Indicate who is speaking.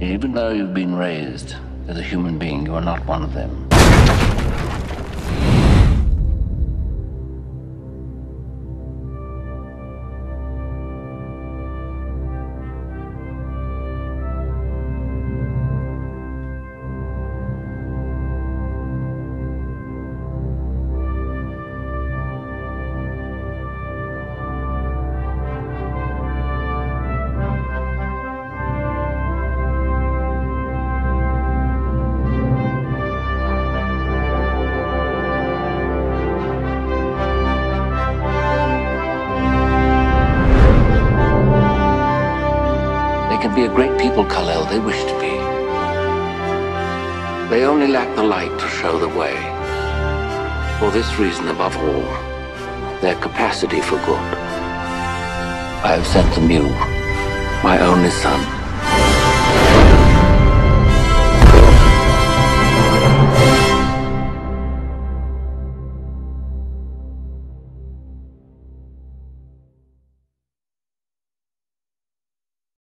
Speaker 1: Even though you've been raised as a human being, you are not one of them. Can be a great people, Kal-El. They wish to be. They only lack the light to show the way. For this reason, above all, their capacity for good. I have sent them you, my only son.